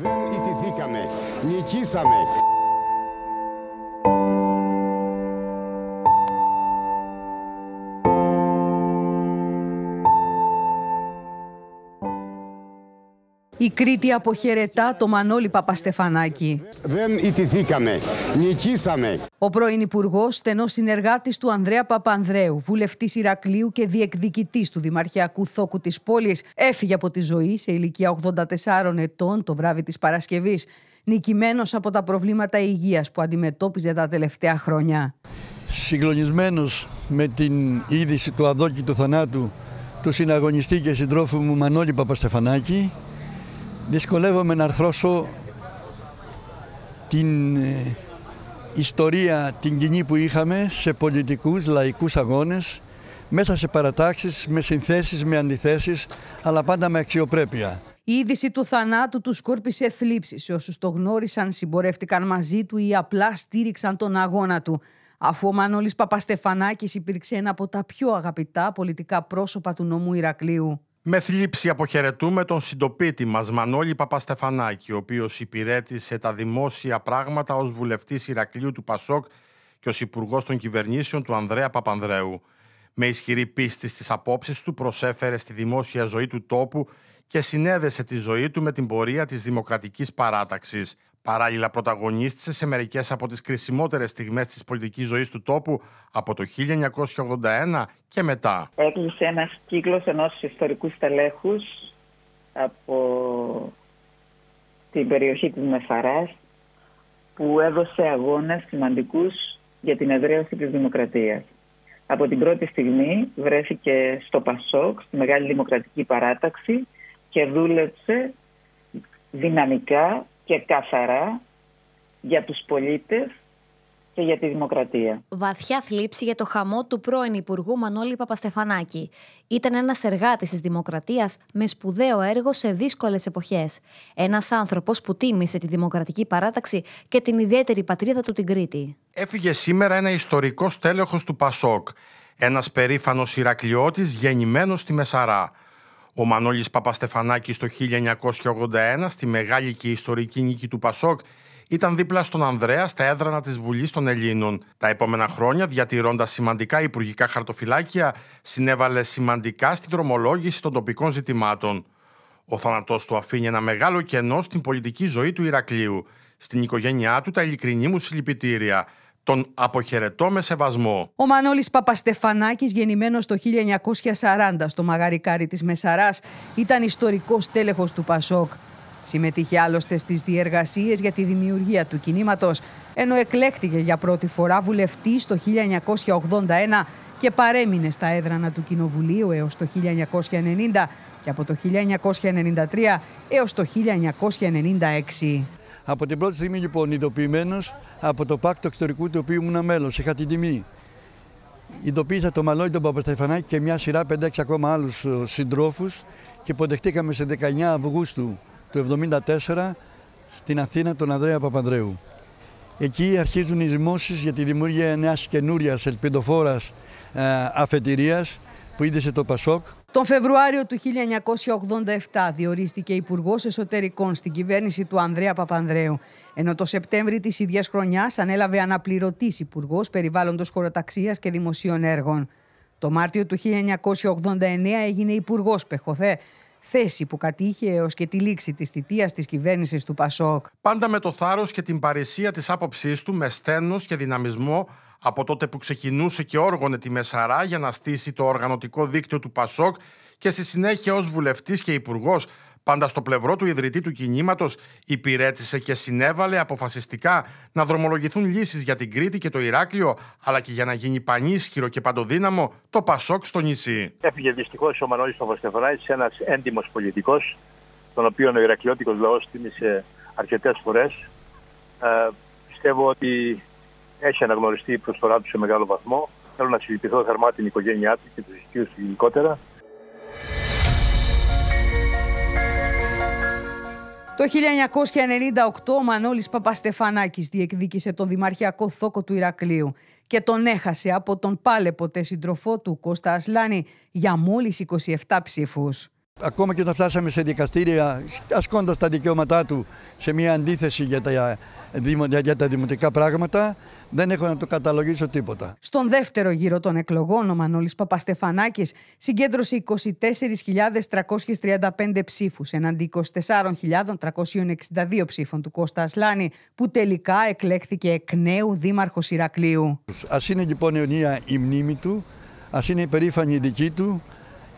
Δεν ιτηθήκαμε, νικήσαμε. Η Κρήτη αποχαιρετά το Μανώλη Παπαστεφανάκη. Δεν ιτηθήκαμε, νικήσαμε. Ο πρώην Υπουργός, στενός συνεργάτης του Ανδρέα Παπανδρέου, βουλευτής Ηρακλείου και διεκδικητής του Δημαρχιακού Θόκου της πόλης, έφυγε από τη ζωή σε ηλικία 84 ετών το βράδυ της Παρασκευής, νικημένος από τα προβλήματα υγείας που αντιμετώπιζε τα τελευταία χρόνια. Συγκλονισμένος με την είδηση του αδόκητου θανάτου του συναγωνιστή και συντρόφου μου Μανώλη Παπαστεφανάκη, δυσκολεύομαι να αρθρώσω την ε, ιστορία την κοινή που είχαμε σε πολιτικούς, λαϊκούς αγώνες μέσα σε παρατάξεις, με συνθέσεις, με αντιθέσεις, αλλά πάντα με αξιοπρέπεια. Η είδηση του θανάτου του σκόρπισε θλίψη σε όσους το γνώρισαν, συμπορεύτηκαν μαζί του ή απλά στήριξαν τον αγώνα του. Αφού ο Μανώλης Παπαστεφανάκης υπήρξε ένα από τα πιο αγαπητά πολιτικά πρόσωπα του νομού Ηρακλείου. Με θλίψη αποχαιρετούμε τον συντοπίτη μας Μανώλη Παπαστεφανάκη, ο οποίος υπηρέτησε τα δημόσια πράγματα ως βουλευτής Ηρακλείου του Πασόκ και ως υπουργός των κυβερνήσεων του Ανδρέα Παπανδρέου. Με ισχυρή πίστη στις απόψεις του προσέφερε στη δημόσια ζωή του τόπου και συνέδεσε τη ζωή του με την πορεία της δημοκρατικής παράταξης. Παράλληλα πρωταγωνίστησε σε μερικές από τις κρισιμότερες στιγμές της πολιτικής ζωής του τόπου από το 1981 και μετά. Έκλεισε ένας κύκλος ενός ιστορικού στελέχους από την περιοχή της Μεσαράς που έδωσε αγώνες σημαντικούς για την εδραίωση της δημοκρατίας. Από την πρώτη στιγμή βρέθηκε στο Πασόκ, στη Μεγάλη Δημοκρατική Παράταξη και δούλεψε δυναμικά και καθαρά για τους πολίτες και για τη δημοκρατία. Βαθιά θλίψη για το χαμό του πρώην Υπουργού Μανώλη Παπαστεφανάκη. Ήταν ένας εργάτης της Δημοκρατίας με σπουδαίο έργο σε δύσκολες εποχές. Ένας άνθρωπος που τίμησε τη Δημοκρατική Παράταξη και την ιδιαίτερη πατρίδα του την Κρήτη. Έφυγε σήμερα ένα ιστορικό στέλεχος του Πασόκ. Ένας περήφανος Ηρακλειώτης γεννημένος στη Μεσαρά. Ο Μανώλης Παπαστεφανάκης το 1981 στη μεγάλη και ιστορική νίκη του Πασόκ ήταν δίπλα στον Ανδρέα στα έδρανα της Βουλής των Ελλήνων. Τα επόμενα χρόνια, διατηρώντας σημαντικά υπουργικά χαρτοφυλάκια, συνέβαλε σημαντικά στην τρομολόγηση των τοπικών ζητημάτων. Ο θάνατός του αφήνει ένα μεγάλο κενό στην πολιτική ζωή του Ηρακλείου. Στην οικογένειά του τα ειλικρινή μου συλληπιτήρια. Τον αποχαιρετώ με σεβασμό. Ο Μανώλης Παπαστεφανάκης, γεννημένος το 1940 στο Μαγαρικάρι της Μεσαράς, ήταν ιστορικός τέλεχος του Πασόκ. Συμμετείχε άλλωστε στις διεργασίες για τη δημιουργία του κινήματος, ενώ εκλέχτηκε για πρώτη φορά βουλευτή το 1981 και παρέμεινε στα έδρανα του Κοινοβουλίου έως το 1990 και από το 1993 έως το 1996. Από την πρώτη στιγμή λοιπόν ειδοποιημένος από το πάκτο εξωτερικού του οποίου ήμουν μέλος, είχα την τιμή. Ειδοποίησα το Μαλόι τον Παπαστεφανάκη και μια σειρά 5-6 ακόμα άλλους ε, συντρόφους και υποδεχτήκαμε σε 19 Αυγούστου του 1974 στην Αθήνα τον Ανδρέα Παπανδρέου. Εκεί αρχίζουν οι δημόσεις για τη δημιουργία νέας καινούρια ελπιδοφόρας ε, αφετηρίας που είδε το Πασόκ. Τον Φεβρουάριο του 1987 διορίστηκε Υπουργός Εσωτερικών στην κυβέρνηση του Ανδρέα Παπανδρέου, ενώ το Σεπτέμβρη της ίδιας χρονιάς ανέλαβε αναπληρωτής Υπουργός Περιβάλλοντος Χωροταξίας και Δημοσίων Έργων. Το Μάρτιο του 1989 έγινε Υπουργός Πεχοθέ, θέση που κατήχε έως και τη λήξη της θητείας της κυβέρνησης του Πασόκ. Πάντα με το θάρρος και την παρησία της άποψής του, με στένο και δυναμισμό από τότε που ξεκινούσε και όργωνε τη Μεσαρά για να στήσει το οργανωτικό δίκτυο του Πασόκ και στη συνέχεια ως βουλευτής και υπουργός πάντα στο πλευρό του ιδρυτή του κινήματος, υπηρέτησε και συνέβαλε αποφασιστικά να δρομολογηθούν λύσεις για την Κρήτη και το Ηράκλειο, αλλά και για να γίνει πανίσχυρο και παντοδύναμο το Πασόκ στο νησί. Έφυγε δυστυχώς ο Μανώλης Παπαστεφανάκη, ένας έντιμος πολιτικός, τον οποίο ο Ηρακλειώτικος λαός τίμησε αρκετές φορές. Ε, πιστεύω ότι έχει αναγνωριστεί η προσφορά του σε μεγάλο βαθμό. Θέλω να συλληπιθώ θερμά την οικογένειά του και τους οικείου του γενικότερα. Το 1998 ο Μανώλης Παπαστεφανάκης διεκδίκησε τον δημαρχιακό θόκο του Ηρακλείου και τον έχασε από τον πάλε ποτέ συντροφό του Κώστα Ασλάνη για μόλις 27 ψήφους. Ακόμα και όταν φτάσαμε σε δικαστήρια, ασκώντας τα δικαιώματά του σε μια αντίθεση για τα, για τα δημοτικά πράγματα, δεν έχω να το καταλογίσω τίποτα. Στον δεύτερο γύρο των εκλογών, ο Μανώλης Παπαστεφανάκης συγκέντρωσε 24.335 ψήφους εναντί 24.362 ψήφων του Κώστα Ασλάνη, που τελικά εκλέχθηκε εκ νέου δήμαρχος Ηρακλείου. Ας είναι λοιπόν αιωνία η μνήμη του, ας είναι υπερήφανη η δική του,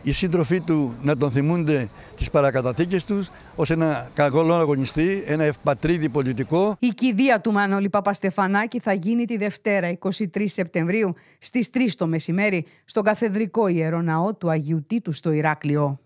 οι σύντροφοί του να τον θυμούνται τις παρακαταθήκες τους ως ένα κακό αγωνιστή, ένα ευπατρίδι πολιτικό. Η κηδεία του Μανώλη Παπαστεφανάκη θα γίνει τη Δευτέρα 23 Σεπτεμβρίου στις 3 το μεσημέρι στον καθεδρικό ιεροναό του Αγίου Τίτου στο Ηράκλειο.